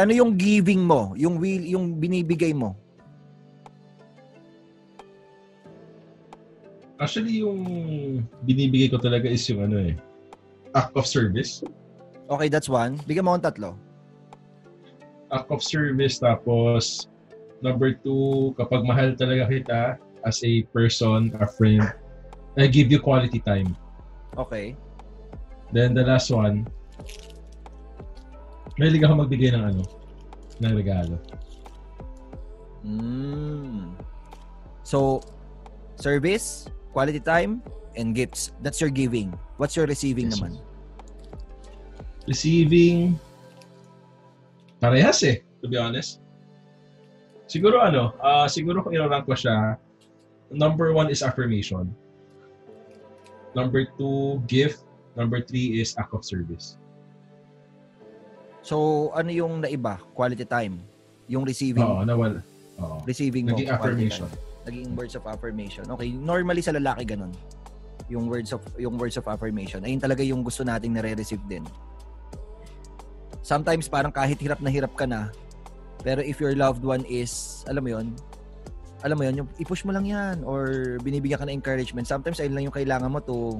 ano yung giving mo? Yung will, yung binibigay mo? Actually, yung binibigay ko talaga is yung ano eh, act of service. Okay, that's one. Bigyan mo akong tatlo. Act of service, tapos number two, kapag mahal talaga kita as a person, a friend, I give you quality time. Okay. Then the last one, Mahilig ako magbigay ng ano, ng regalo. Mm. So, service, quality time, and gifts. That's your giving. What's your receiving yes, naman? Receiving, parehas eh, to be honest. Siguro ano, uh, siguro kung i-rank ko siya, number one is affirmation. Number two, gift. Number three is act of service. So, ano yung naiba? Quality time? Yung receiving? Oo, nawala. Oo. Receiving mo. Naging affirmation. Naging words of affirmation. Okay, normally sa lalaki ganun. Yung words of yung words of affirmation. Ayun talaga yung gusto nating nare-receive din. Sometimes parang kahit hirap na hirap ka na, pero if your loved one is, alam mo 'yon, alam mo 'yon, yung i-push mo lang 'yan or binibigyan ka ng encouragement. Sometimes ayun lang yung kailangan mo to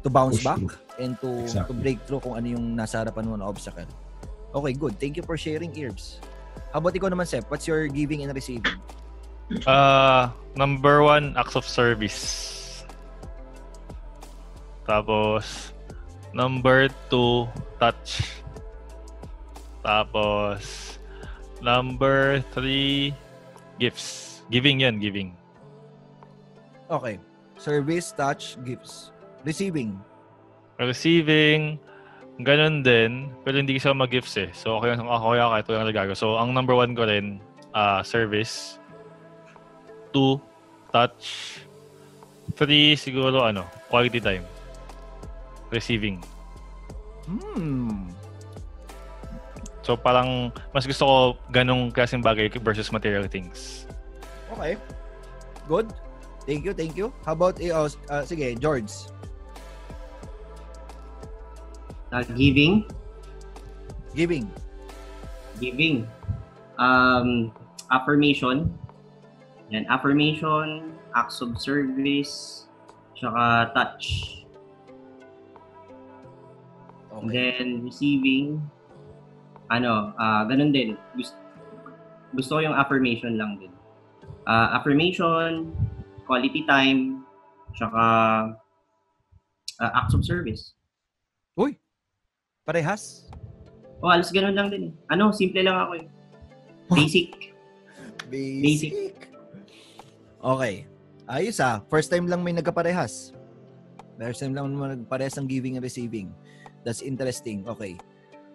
to bounce Push back through. and to exactly. to break through kung ano yung nasa harapan mo na obstacle. Okay, good. Thank you for sharing, Irbs. How about ikaw naman, Sep? What's your giving and receiving? Uh, number one, acts of service. Tapos, number two, touch. Tapos, number three, gifts. Giving yan, giving. Okay. Service, touch, gifts. Receiving. Receiving, Ganon din, pero hindi ako mag-gifts eh. So, okay, ako kaya kahit walang nagagawa. So, ang number one ko rin, uh, service. Two, touch. Three, siguro, ano, quality time. Receiving. Hmm. So, parang, mas gusto ko ganong klaseng bagay versus material things. Okay. Good. Thank you, thank you. How about, uh, uh, sige, George? Uh, giving. Giving. Giving. Um, affirmation. Yan, affirmation, acts of service, tsaka touch. Okay. And then receiving, ano, uh, ganun din. Gusto, gusto ko yung affirmation lang din. Uh, affirmation, quality time, tsaka uh, acts of service. Uy, Parehas? O, oh, alas ganun lang din eh. Ano, simple lang ako eh. Basic. Basic. Basic. Okay. Ayos ah. First time lang may nagkaparehas. First time lang may nagparehas ng giving and receiving. That's interesting. Okay.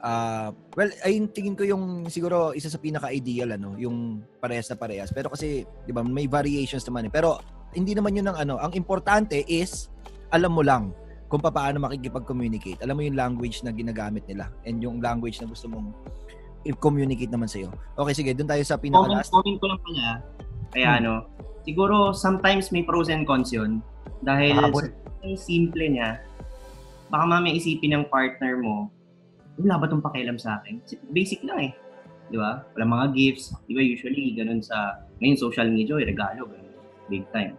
Uh, well, ayun tingin ko yung siguro isa sa pinaka-ideal ano, yung parehas na parehas. Pero kasi, 'di ba, may variations naman eh. Pero hindi naman 'yun ang ano. Ang importante is alam mo lang kung paano makikipag-communicate. Alam mo yung language na ginagamit nila and yung language na gusto mong i-communicate naman sa'yo. Okay, sige, doon tayo sa pinaka-last. Comment, comment ko lang pala. Kaya hmm. ano, siguro sometimes may pros and cons yun. Dahil Mahabol. sa simple niya, baka mamaya isipin ng partner mo, wala ba itong pakialam sa akin? Basic lang eh. Di ba? Wala mga gifts. Di ba usually ganun sa, ngayon social media, regalo, ganun. Big time.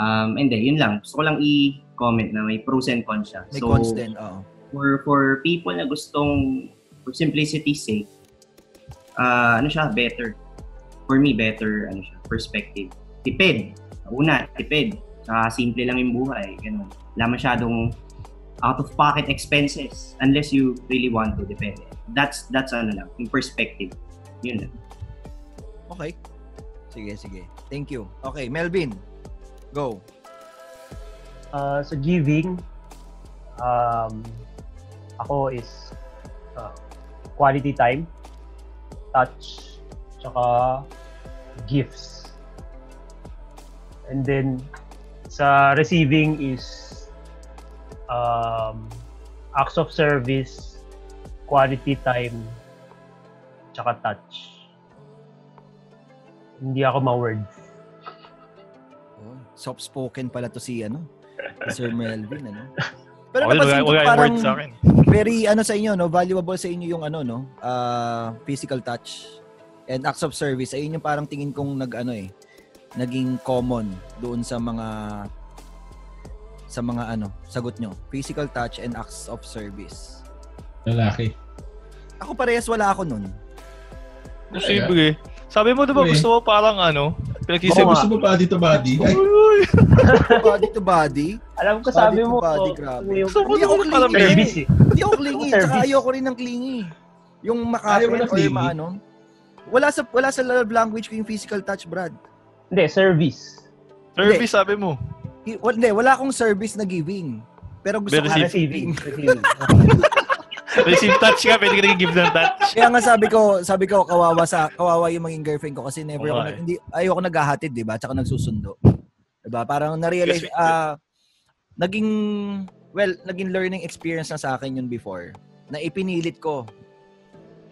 Um, and then, yun lang. Gusto ko lang i- comment na may pros and cons siya. May so, cons din, oo. For, for people na gustong, for simplicity's sake, uh, ano siya, better. For me, better, ano siya, perspective. Tipid. Una, tipid. Saka simple lang yung buhay. Ganun. Wala masyadong out-of-pocket expenses unless you really want to, depende. That's, that's ano lang, yung perspective. Yun lang. Okay. Sige, sige. Thank you. Okay, Melvin, go uh, sa giving, um, ako is uh, quality time, touch, tsaka gifts. And then, sa receiving is um, acts of service, quality time, tsaka touch. Hindi ako ma-word. Oh, soft-spoken pala to si ano, si Sir Melvin, ano. Pero din, napansin ko parang word sa akin. very ano sa inyo, no, valuable sa inyo yung ano, no, uh, physical touch and acts of service. Ayun yung parang tingin kong nag ano eh, naging common doon sa mga sa mga ano, sagot nyo. Physical touch and acts of service. Lalaki. Ako parehas wala ako nun. Posible eh. Sabi mo diba Uy. gusto mo parang ano, pinag-isip mo. gusto mo body to body. Ay, body to body. Alam ko Body sabi mo, body, oh, grabe. yung Gusto mo Hindi ako parang clingy. service eh. Hindi ako clingy. Tsaka ayoko rin ng clingy. Yung ng or clingy? maano. Wala sa wala sa love language ko yung physical touch, Brad. Hindi, service. Service sabi mo. Hindi, wala akong service na giving. Pero gusto ko receiving. receiving. receiving. Receive touch ka, pwede ka nag-give ng touch. Kaya nga sabi ko, sabi ko kawawa sa kawawa yung maging girlfriend ko kasi never ako Okay. nag- hindi ayoko naghahatid, 'di ba? Tsaka nagsusundo. 'Di ba? Parang na-realize ah naging well, naging learning experience na sa akin yun before. Na ipinilit ko.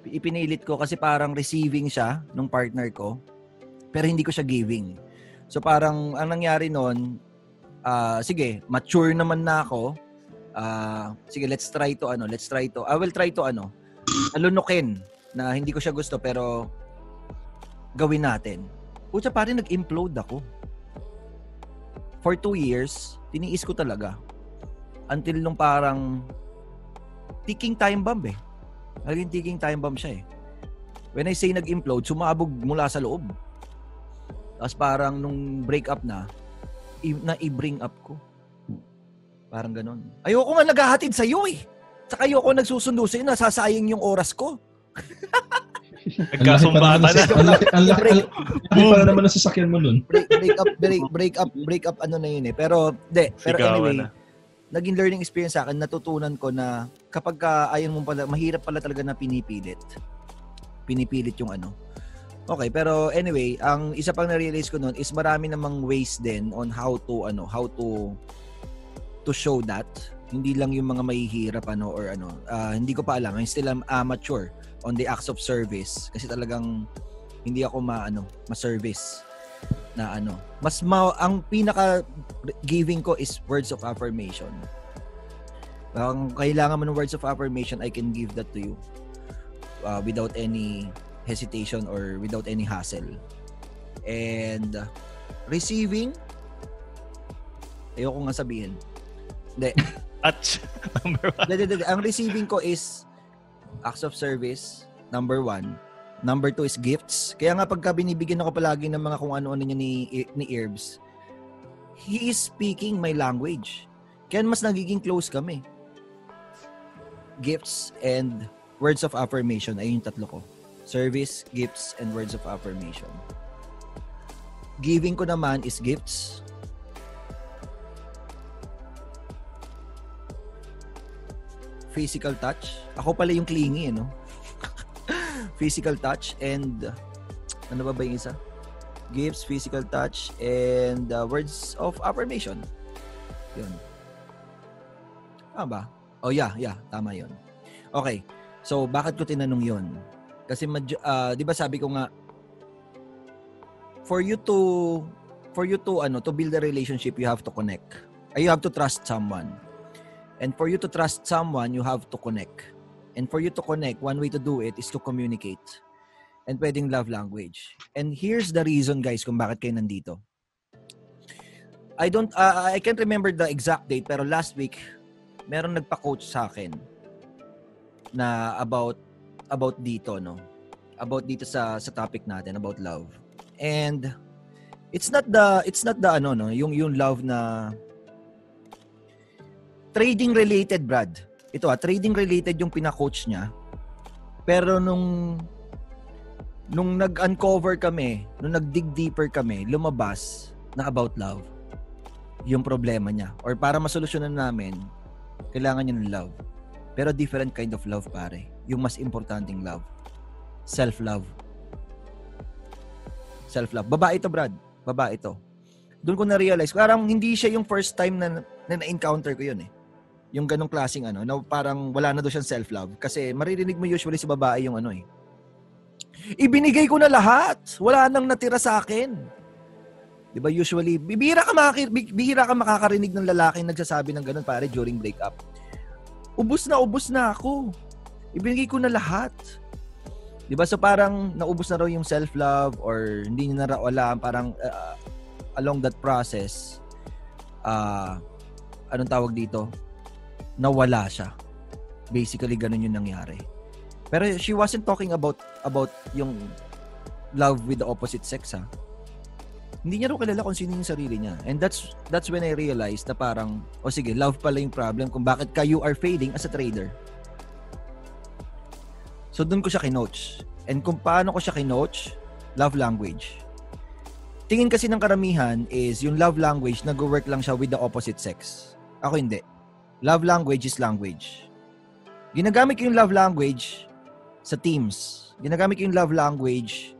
Ipinilit ko kasi parang receiving siya nung partner ko. Pero hindi ko siya giving. So parang ang nangyari noon, ah sige, mature naman na ako. Ah, sige, let's try to ano, let's try to. I will try to ano, alunukin na hindi ko siya gusto pero gawin natin. Pucha, pare nag-implode ako. For two years, tiniis ko talaga. Until nung parang ticking time bomb eh. Naging ticking time bomb siya eh. When I say nag-implode, sumabog mula sa loob. Tapos parang nung break up na, i- na i-bring up ko. Parang ganun. Ayoko nga naghahatid sa'yo eh. Saka ayoko nagsusundo sa'yo, nasasayang yung oras ko. Nagkasumbatan na. Ang laki, ang ang pala naman ng sasakyan mo nun. break, break up, break, break up, break up ano na yun eh. Pero, de, pero Sigawan anyway, na. naging learning experience sa akin, natutunan ko na kapag ka ayaw mo pala, mahirap pala talaga na pinipilit. Pinipilit yung ano. Okay, pero anyway, ang isa pang na-realize ko noon is marami namang ways din on how to ano, how to to show that. Hindi lang yung mga mahihirap ano or ano. ah, hindi ko pa alam. I'm still am amateur on the acts of service kasi talagang hindi ako maano, ma-service na ano. Mas ma- ang pinaka giving ko is words of affirmation. Ang kailangan mo ng words of affirmation, I can give that to you uh, without any hesitation or without any hassle. And receiving, ayoko nga sabihin. Hindi. Touch. Number one. Ang receiving ko is acts of service, number one. Number two is gifts. Kaya nga pagka binibigyan ako palagi ng mga kung ano-ano niya ni, ni Herbs, he is speaking my language. Kaya mas nagiging close kami. Gifts and words of affirmation. Ayun yung tatlo ko. Service, gifts, and words of affirmation. Giving ko naman is gifts. Physical touch. Ako pala yung clingy, eh, no? physical touch and ano ba ba yung isa? Gifts, physical touch, and uh, words of affirmation. Yun. Tama ba? Oh, yeah, yeah. Tama yun. Okay. So, bakit ko tinanong yun? Kasi, ah, di ba sabi ko nga, for you to, for you to, ano, to build a relationship, you have to connect. Uh, You have to trust someone. And for you to trust someone, you have to connect. And for you to connect, one way to do it is to communicate. And pwedeng love language. And here's the reason, guys, kung bakit kayo nandito. I don't, uh, I can't remember the exact date, pero last week, meron nagpa-coach sa akin na about about dito no? About dito sa sa topic natin about love. And it's not the it's not the ano no? Yung yung love na trading related Brad. Ito ah trading related yung pina-coach niya. Pero nung nung nag-uncover kami nung nag-dig deeper kami lumabas na about love yung problema niya. Or para masolusyonan namin kailangan niya ng love pero different kind of love pare yung mas importanteng love self love self love babae ito Brad babae ito doon ko na-realize, parang hindi siya yung first time na, na na-encounter ko yun eh. Yung ganong klaseng ano, na parang wala na doon siyang self-love. Kasi maririnig mo usually sa babae yung ano eh. Ibinigay ko na lahat. Wala nang natira sa akin. 'Di ba usually bibihira ka makakir- bihira ka makakarinig ng lalaking nagsasabi ng ganun pare during breakup. Ubus na ubus na ako. Ibinigay ko na lahat. 'Di ba? So parang naubos na raw yung self-love or hindi niya na raw alam parang uh, along that process uh, anong tawag dito? Nawala siya. Basically ganun yung nangyari. Pero she wasn't talking about about yung love with the opposite sex ha. Hindi niya raw kilala kung sino yung sarili niya. And that's that's when I realized na parang, o oh sige, love pala yung problem kung bakit ka you are failing as a trader. So doon ko siya kinoach. And kung paano ko siya kinoach, love language. Tingin kasi ng karamihan is yung love language nag-work lang siya with the opposite sex. Ako hindi. Love language is language. Ginagamit ko yung love language sa teams. Ginagamit ko yung love language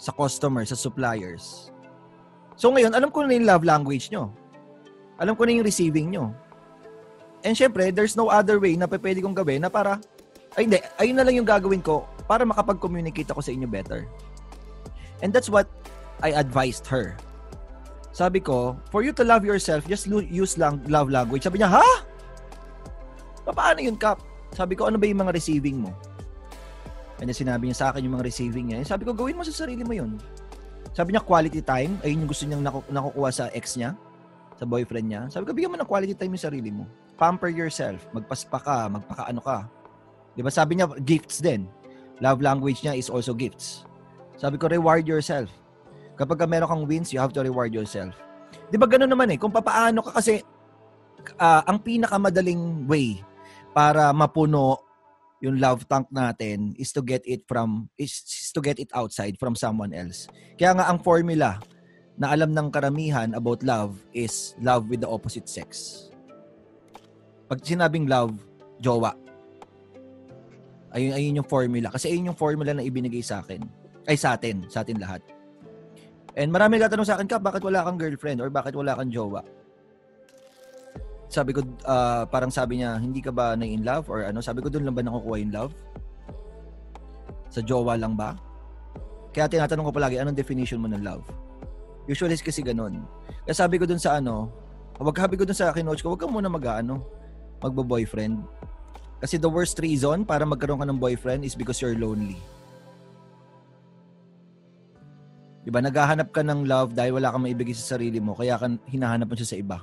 sa customers, sa suppliers. So ngayon, alam ko na yung love language nyo. Alam ko na yung receiving nyo. And syempre, there's no other way na pwede kong gawin na para, ay hindi, ayun na lang yung gagawin ko para makapag-communicate ako sa inyo better. And that's what I advised her. Sabi ko, for you to love yourself, just use lang love language. Sabi niya, ha? Paano yun, Kap? Sabi ko, ano ba yung mga receiving mo? And then sinabi niya sa akin yung mga receiving niya. Sabi ko, gawin mo sa sarili mo yun. Sabi niya, quality time. Ayun yung gusto niyang naku- nakukuha sa ex niya, sa boyfriend niya. Sabi ko, bigyan mo ng quality time yung sarili mo. Pamper yourself. Magpaspa ka, magpakaano ka. Di ba? Sabi niya, gifts din. Love language niya is also gifts. Sabi ko, reward yourself. Kapag ka meron kang wins, you have to reward yourself. Di ba ganun naman eh, kung papaano ka kasi uh, ang pinakamadaling way para mapuno yung love tank natin is to get it from is, to get it outside from someone else. Kaya nga ang formula na alam ng karamihan about love is love with the opposite sex. Pag sinabing love, jowa. Ayun, ayun yung formula. Kasi ayun yung formula na ibinigay sa akin. Ay sa atin, sa atin lahat. And marami nagtatanong sa akin, Kap, bakit wala kang girlfriend or bakit wala kang jowa? Sabi ko, uh, parang sabi niya, hindi ka ba na in love or ano? Sabi ko, doon lang ba nakukuha yung love? Sa jowa lang ba? Kaya tinatanong ko palagi, anong definition mo ng love? Usually kasi ganun. Kaya sabi ko doon sa ano, wag sabi ko doon sa akin, ko, wag ka muna mag-ano, magbo-boyfriend. Kasi the worst reason para magkaroon ka ng boyfriend is because you're lonely. 'Di ba? Naghahanap ka ng love dahil wala kang maibigay sa sarili mo, kaya ka hinahanap mo siya sa iba.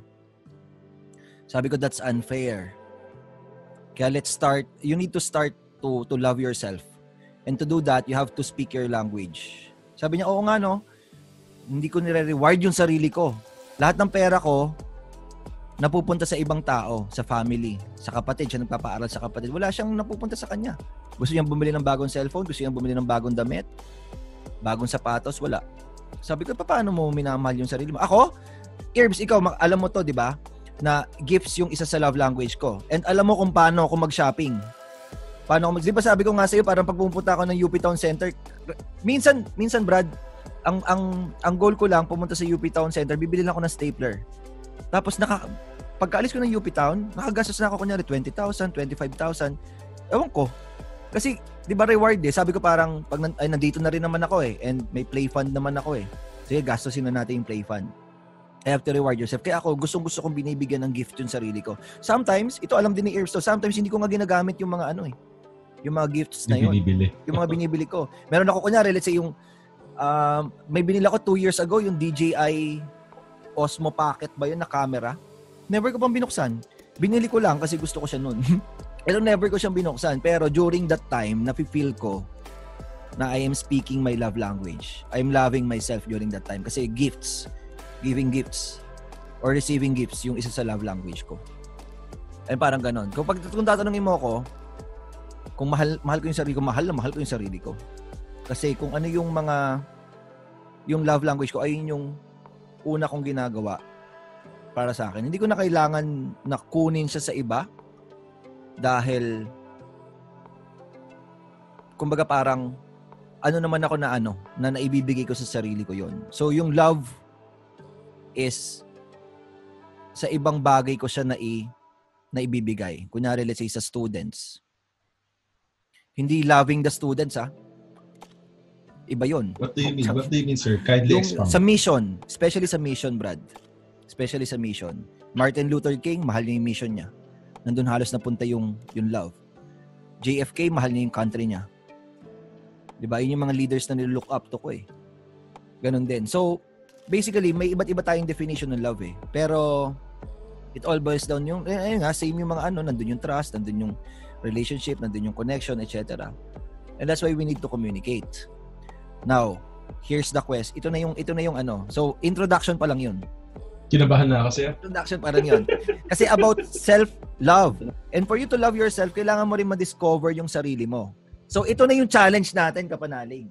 Sabi ko that's unfair. Kaya let's start, you need to start to to love yourself. And to do that, you have to speak your language. Sabi niya, oo nga no, hindi ko nire-reward yung sarili ko. Lahat ng pera ko, napupunta sa ibang tao, sa family, sa kapatid, siya nagpapaaral sa kapatid. Wala siyang napupunta sa kanya. Gusto niyang bumili ng bagong cellphone, gusto niyang bumili ng bagong damit, bagong sapatos, wala. Sabi ko, paano mo minamahal yung sarili mo? Ako, Irbs, ikaw, alam mo to, di ba? Na gifts yung isa sa love language ko. And alam mo kung paano ako mag-shopping. Paano ako mag... Di ba sabi ko nga sa'yo, parang pag pumunta ako ng UP Town Center, minsan, minsan Brad, ang, ang, ang goal ko lang, pumunta sa UP Town Center, bibili lang ako ng stapler. Tapos, naka, pagkaalis ko ng UP Town, nakagastos na ako kunyari 20,000, 25,000. Ewan ko, kasi, di ba reward eh? Sabi ko parang, pag ay, nandito na rin naman ako eh. And may play fund naman ako eh. Sige, gastusin na natin yung play fund. I have to reward yourself. Kaya ako, gustong gusto kong binibigyan ng gift yung sarili ko. Sometimes, ito alam din ni Earps to, sometimes hindi ko nga ginagamit yung mga ano eh. Yung mga gifts na yun. Binibili. Yung mga binibili ko. Meron ako, kunyari, let's say yung, um, may binili ako two years ago, yung DJI Osmo Pocket ba yun na camera? Never ko pang binuksan. Binili ko lang kasi gusto ko siya noon. Pero never ko siyang binuksan. Pero during that time, nafe-feel ko na I am speaking my love language. I'm loving myself during that time. Kasi gifts, giving gifts, or receiving gifts, yung isa sa love language ko. And parang ganon. Kung, pag, kung tatanungin mo ako, kung mahal, mahal ko yung sarili ko, mahal na mahal ko yung sarili ko. Kasi kung ano yung mga, yung love language ko, ayun yung una kong ginagawa para sa akin. Hindi ko na kailangan na kunin siya sa iba dahil kumbaga parang ano naman ako na ano na naibibigay ko sa sarili ko yon. So yung love is sa ibang bagay ko siya na i na ibibigay. Kunyari, let's say, sa students. Hindi loving the students, ah. Iba yon. What do you mean? What do you mean, sir? Kindly Yung, expound. sa mission, especially sa mission, Brad. Especially sa mission. Martin Luther King, mahal niya yung mission niya. Nandun halos napunta yung, yung love. JFK, mahal niya yung country niya. Di ba? Yun yung mga leaders na nilook up to ko eh. Ganon din. So, basically, may iba't iba tayong definition ng love eh. Pero, it all boils down yung, eh, ayun nga, same yung mga ano, nandun yung trust, nandun yung relationship, nandun yung connection, etc. And that's why we need to communicate. Now, here's the quest. Ito na yung ito na yung ano. So, introduction pa lang 'yun. Kinabahan na ako, sir. Introduction pa lang 'yun. Kasi about self-love. And for you to love yourself, kailangan mo rin ma-discover yung sarili mo. So, ito na yung challenge natin, kapanalig.